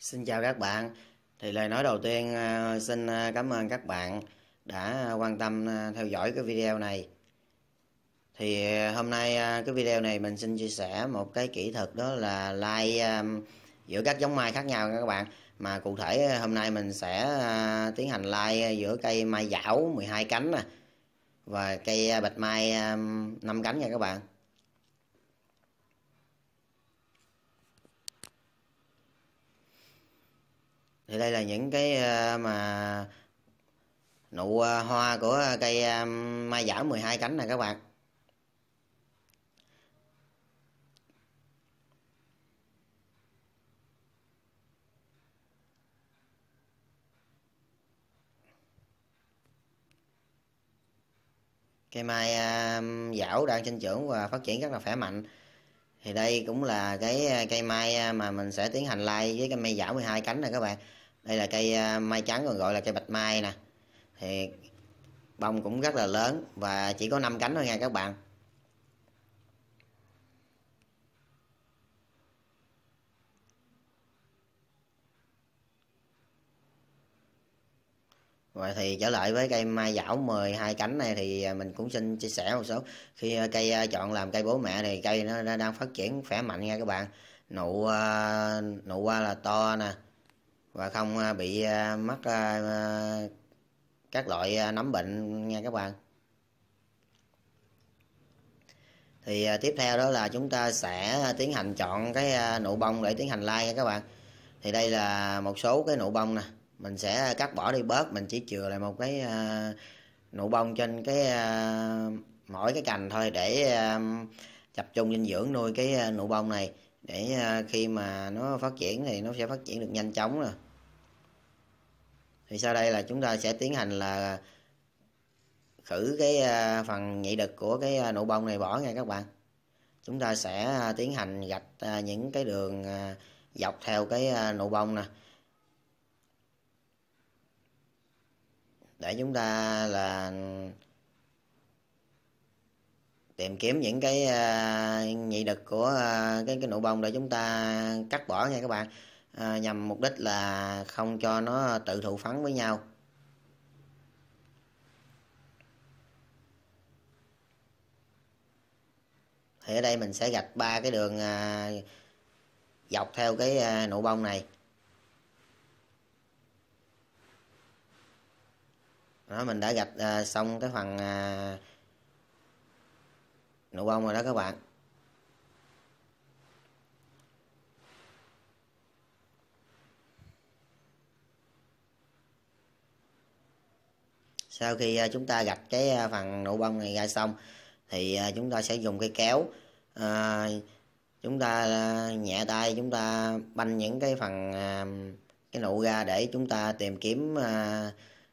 Xin chào các bạn. Thì lời nói đầu tiên à, xin à, cảm ơn các bạn đã quan tâm à, theo dõi cái video này. Thì hôm nay cái video này mình xin chia sẻ một cái kỹ thuật đó là like giữa các giống mai khác nhau các bạn. Mà cụ thể hôm nay mình sẽ tiến hành like giữa cây mai dảo 12 cánh nè và cây bạch mai 5 cánh nha các bạn. Thì đây là những cái ờ, mà nụ ờ, hoa của cây ờ, mai giả 12 cánh này các bạn. Cây mai dảo đang sinh trưởng và phát triển rất là khỏe mạnh. Thì đây cũng là cái cây mai mà mình sẽ tiến hành lai với cây mai dảo 12 cánh này các bạn đây là cây à, mai trắng còn gọi là cây bạch mai nè. Thì bông cũng rất là lớn và chỉ có 5 cánh thôi nha các bạn. Rồi thì trở lại với cây mai dảo 12 cánh này thì à, mình cũng xin chia sẻ một số. Khi à, cây chọn làm cây bố mẹ thì cây nó đang phát triển khỏe mạnh nha các bạn. Nụ nụ hoa là to nè và không à, bị à, mắc à, các loại nấm bệnh nha các bạn. Thì tiếp theo đó là chúng ta sẽ tiến hành chọn cái nụ bông để tiến hành like nha các bạn. Thì đây là một số cái nụ bông nè. Mình sẽ cắt bỏ đi bớt, mình chỉ chừa lại một cái nụ bông trên cái mỗi cái cành thôi để tập trung dinh dưỡng nuôi cái nụ bông này. Để khi mà nó phát triển thì nó sẽ phát triển được nhanh chóng rồi thì sau đây là chúng ta sẽ tiến hành là khử cái à, phần nhị đực của cái à, nụ bông này bỏ nha các bạn. Chúng ta sẽ à, tiến hành gạch những cái đường dọc theo cái nụ bông nè. Để chúng ta là tìm kiếm những cái nhị đực của cái cái nụ bông để chúng ta cắt bỏ nha các bạn à, nhằm mục đích là không cho nó tự thụ phấn với nhau. Thì ở đây mình sẽ gạch ba cái đường à, dọc theo cái à, nụ bông này. Đó mình đã gạch à, xong cái phần à, nụ bông rồi đó các bạn. Sau khi ờ, chúng ta gạch cái ờ, phần nụ bông này ra xong thì ờ, chúng ta sẽ dùng cây kéo. À, chúng ta nhẹ tay chúng ta banh những cái phần cái nụ ra để chúng ta tìm kiếm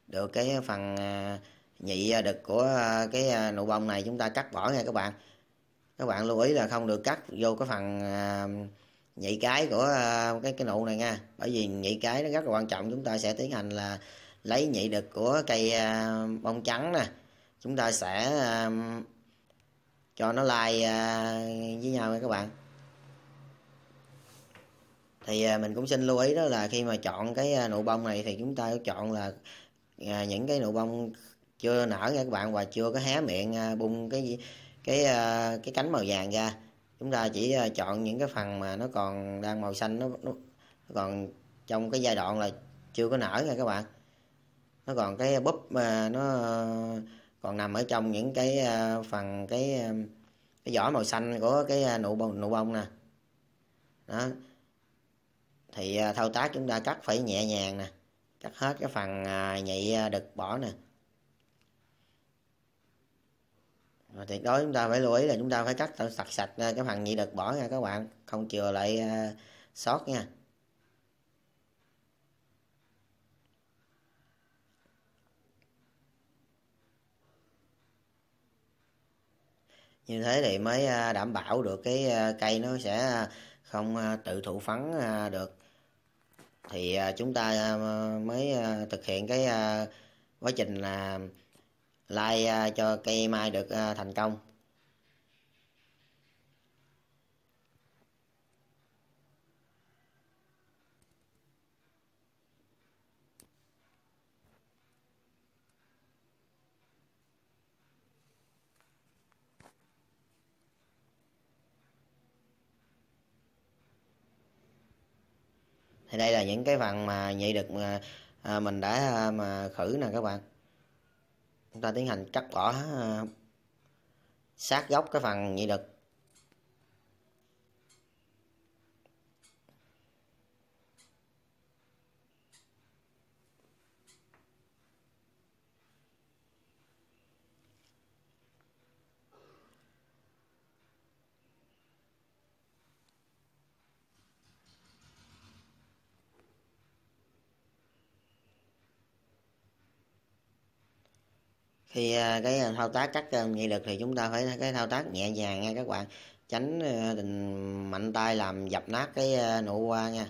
được cái phần nhị đực của cái nụ bông này. Chúng ta cắt bỏ nha các bạn. Các bạn lưu ý là không được cắt vô cái phần nhị cái của cái cái nụ này nha. Bởi vì nhị cái nó rất là quan trọng. Chúng ta sẽ tiến hành là lấy nhị đực của cây à, bông trắng nè. Chúng ta sẽ à, cho nó lai à, với nhau nha các bạn. Thì mình cũng xin lưu ý đó là khi mà chọn cái nụ bông này thì chúng ta chọn là những cái nụ bông chưa nở nha các bạn và chưa có hé miệng bung cái cái cái cánh màu vàng ra. Chúng ta chỉ chọn những cái phần mà nó còn đang màu xanh nó, nó còn trong cái giai đoạn là chưa có nở nha các bạn nó còn cái búp mà nó ờ, còn nằm ở trong những cái à, phần cái à, cái vỏ màu xanh của cái à, nụ bông nụ bông nè. Đó. Thì thao tác chúng ta cắt phải nhẹ nhàng nè, cắt hết cái phần nhị đực bỏ nè. Và tuyệt đối chúng ta phải lưu ý là chúng ta phải cắt sạch sạch cái phần nhị đực bỏ nha các bạn, không chừa lại sót nha. Như thế thì mới à, đảm bảo được cái à, cây nó sẽ à, không tự thụ phấn được. Thì chúng ta mới thực hiện cái quá trình là lai cho cây mai được thành công. Thì đây là những cái phần mà nhị đực mà à, mình đã à, mà khử nè các bạn. Chúng ta tiến hành cắt bỏ à, sát gốc cái phần nhị đực. Khi à, cái à, thao tác cắt nhị lực thì chúng ta phải cái thao tác nhẹ nhàng nha các bạn. Tránh ờ, mạnh tay làm dập nát cái ờ, nụ hoa nha.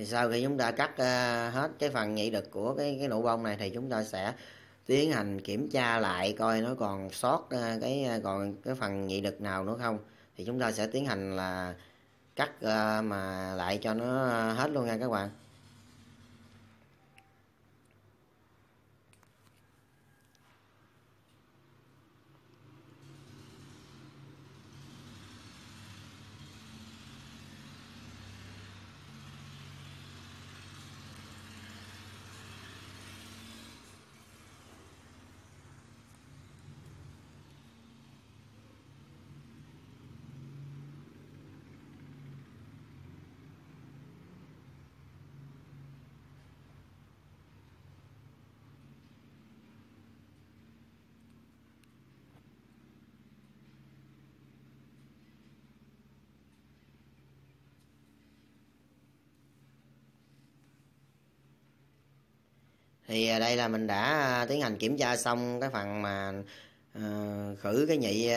Thì sau khi chúng ta cắt uh, hết cái phần nhị đực của cái cái nụ bông này thì chúng ta sẽ tiến hành kiểm tra lại coi nó còn sót uh, cái ờ, còn cái phần nhị đực nào nữa không. Thì chúng ta sẽ tiến hành là cắt uh, mà lại cho nó hết luôn nha các bạn. Thì à, đây là mình đã à, tiến hành kiểm tra xong cái phần mà uh, khử cái nhị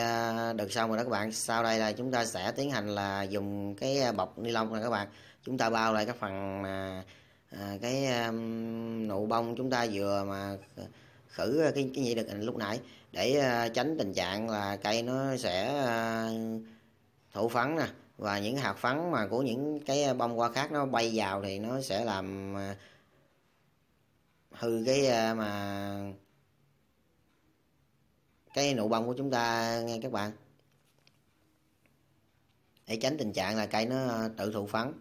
được xong rồi đó các bạn. Sau đây là chúng ta sẽ tiến hành là dùng cái bọc ni lông này các bạn. Chúng ta bao lại cái phần mà uh, cái um, nụ bông chúng ta vừa mà khử cái cái nhị đực lúc nãy để uh, tránh tình trạng là cây nó sẽ uh, thụ phấn nè. Và những hạt phấn mà của những cái bông hoa khác nó bay vào thì nó sẽ làm uh, hư cái ờ, mà cái nụ bông của chúng ta nghe các bạn. Để tránh tình trạng là cây nó ờ, tự thụ phấn.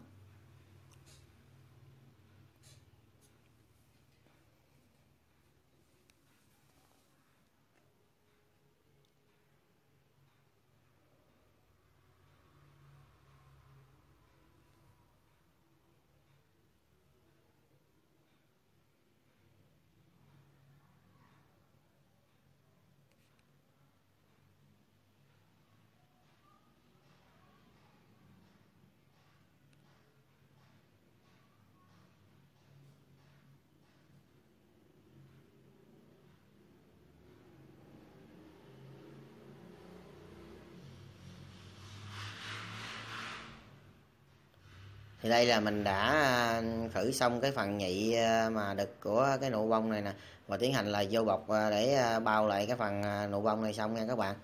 Thì đây là mình đã à, khử xong cái phần nhị à, mà đực của cái nụ bông này nè. Và tiến hành là vô bọc à, để bao lại cái phần nụ bông này xong nha các bạn.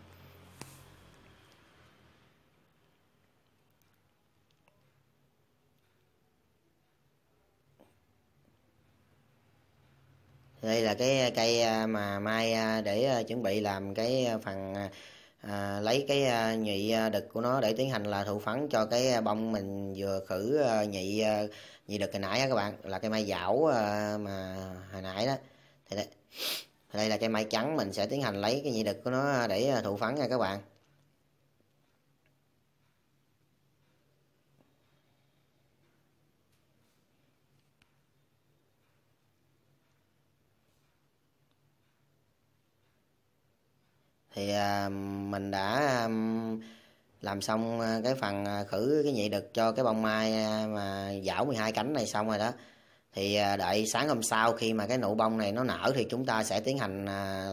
Đây là cái cây mà mai để chuẩn bị làm cái phần à, lấy cái à, nhị à, đực của nó để tiến hành là thụ phấn cho cái à, bông mình vừa khử à, nhị à, nhị đực hồi nãy đó các bạn là cây mai dảo mà hồi nãy đó. Thì đây, đây là cây mai trắng mình sẽ tiến hành lấy cái nhị đực của nó để thụ phấn nha các bạn. Thì à, mình đã à, làm xong à, cái phần khử cái nhị đực cho cái bông mai mà dảo 12 cánh này xong rồi đó. Thì đợi sáng hôm sau khi mà cái nụ bông này nó nở thì chúng ta sẽ tiến hành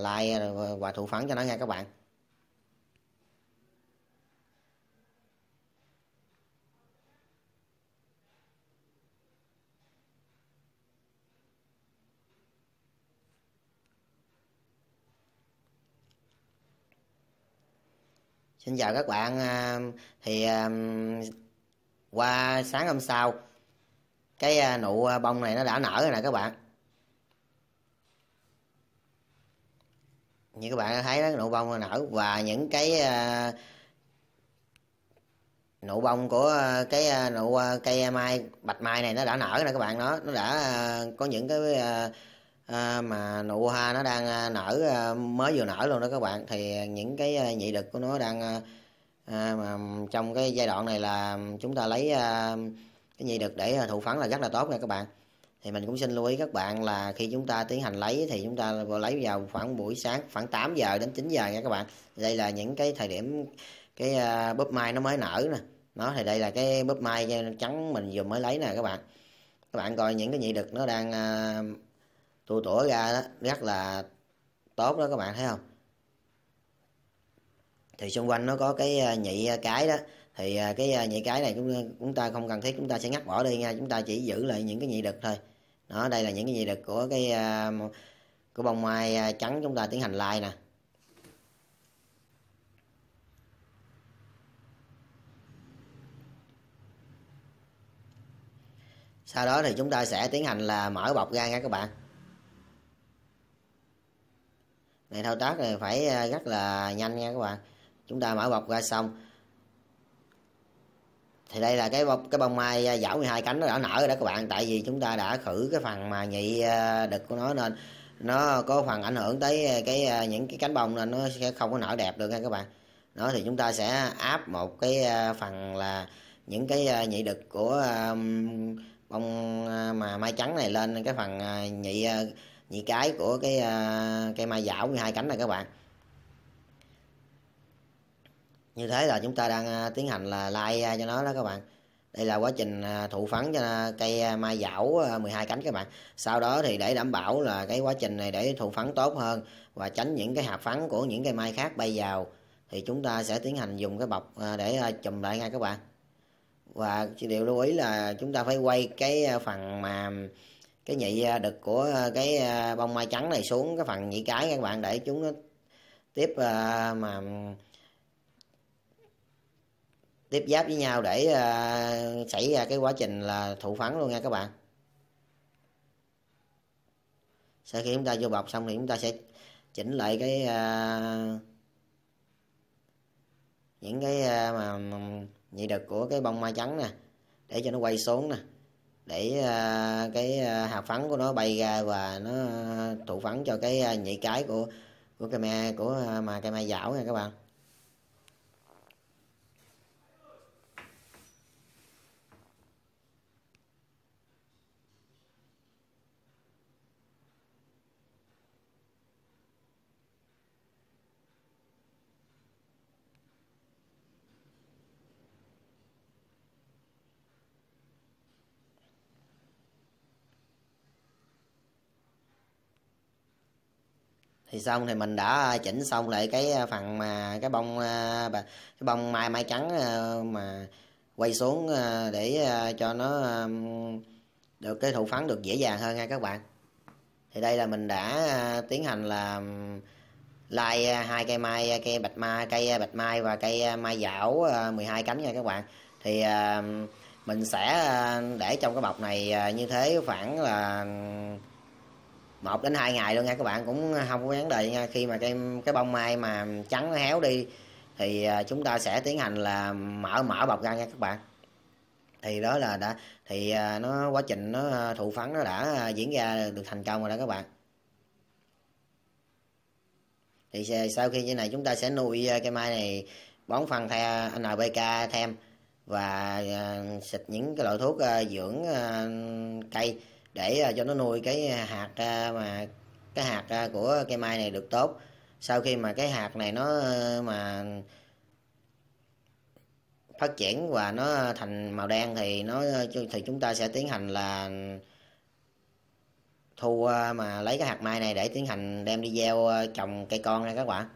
lai và thụ phấn cho nó nha các bạn. Xin chào các bạn à, thì à, qua sáng hôm sau, cái à, nụ bông này nó đã nở rồi nè các bạn. Như các bạn thấy đó, nụ bông nở và những cái nụ bông của cái nụ cây mai, bạch mai này nó đã nở nè các bạn. Nó nó đã có những cái à, mà nụ hoa nó đang à, nở à, mới vừa nở luôn đó các bạn. Thì à, những cái à, nhị đực của nó đang à, à, mà trong cái giai đoạn này là chúng ta lấy à, cái nhị đực để thụ phấn là rất là tốt nha các bạn. Thì mình cũng xin lưu ý các bạn là khi chúng ta tiến hành lấy thì chúng ta lấy vào khoảng buổi sáng khoảng 8 giờ đến 9 giờ nha các bạn. Đây là những cái thời điểm cái búp mai nó mới nở nè. Nó thì đây là cái búp mai trắng mình vừa mới lấy nè các bạn. Các bạn coi những cái nhị đực nó đang uh, tủa ra đó rất là tốt đó các bạn thấy không? Thì xung quanh nó có cái ờ, nhị ờ, cái đó. Thì ờ, cái nhị cái này chúng chúng ta không cần thiết chúng ta sẽ ngắt bỏ đi nha. Chúng ta chỉ giữ lại những cái nhị đực thôi. Đó đây là những cái nhị đực của cái của bông mai trắng chúng ta tiến hành lai nè. Sau đó thì chúng ta sẽ tiến hành là mở bọc ra nha các bạn. Này thao tác này phải ờ, rất là nhanh nha các bạn. Chúng ta mở bọc ra xong. Thì đây là cái bông cái bông mai ờ, dảo 12 cánh nó đã nở rồi đó các bạn. Tại vì chúng ta đã khử cái phần mà nhị ờ, đực của nó nên nó có phần ảnh hưởng tới cái những cái cánh bông nên nó sẽ không có nở đẹp được nha các bạn. Đó, thì chúng ta sẽ áp một cái phần là những cái nhị đực của bông mà mai trắng này lên, cái phần nhị nhị cái của cái uh, cây mai dảo 12 cánh này các bạn. Như thế là chúng ta đang uh, tiến hành là lai cho nó đó các bạn. Đây là quá trình à, thụ phấn cho cây mai dảo 12 cánh các bạn. Sau đó thì để đảm bảo là cái quá trình này để thụ phấn tốt hơn và tránh những cái hạt phấn của những cây mai khác bay vào thì chúng ta sẽ tiến hành dùng cái bọc để chùm lại ngay các bạn. Và điều lưu ý là chúng ta phải quay cái phần mà cái nhị à, đực của à, cái à, bông mai trắng này xuống cái phần nhị cái các bạn, để chúng nó tiếp mà ừ, tiếp giáp với nhau để xảy ra cái quá trình là thụ phấn luôn nha các bạn. Sau khi chúng ta vô bọc xong thì chúng ta sẽ chỉnh lại cái những cái mà ừ, nhị đực của cái bông mai trắng nè, để cho nó quay xuống nè để ờ, cái ờ, hạt phấn của nó bay ra và nó ờ, thụ phấn cho cái nhị cái của của cây me của mà cây me dảo nha các bạn. Thì xong thì mình đã à, chỉnh xong lại cái à, phần mà cái bông à, cái bông mai mai trắng mà quay xuống để cho nó được, cái thụ phấn được dễ dàng hơn nha các bạn. Thì đây là mình đã tiến hành là lai hai cây mai cây bạch mai cây bạch mai và cây mai dảo 12 cánh nha các bạn. Thì mình sẽ để trong cái bọc này như thế khoảng là một đến hai ngày luôn nha, các bạn cũng không có vấn đề nha. Khi mà cái cái bông mai mà trắng nó héo đi, thì à, chúng ta sẽ tiến hành là mở mở bọc ra nha các bạn. Thì đó là đã, thì à, nó, quá trình nó à, thụ phấn nó đã diễn ra được thành công rồi đó các bạn. Thì sau khi như này chúng ta sẽ nuôi cây mai này, bón phân theo NPK thêm và xịt những cái loại thuốc dưỡng cây để à, cho nó nuôi cái hạt mà cái hạt của cây mai này được tốt. Sau khi mà cái hạt này nó ờ, mà phát triển và nó thành màu đen thì nó ờ, thì chúng ta sẽ tiến hành là thu ờ, mà lấy cái hạt mai này để tiến hành đem đi gieo trồng cây con nha các bạn.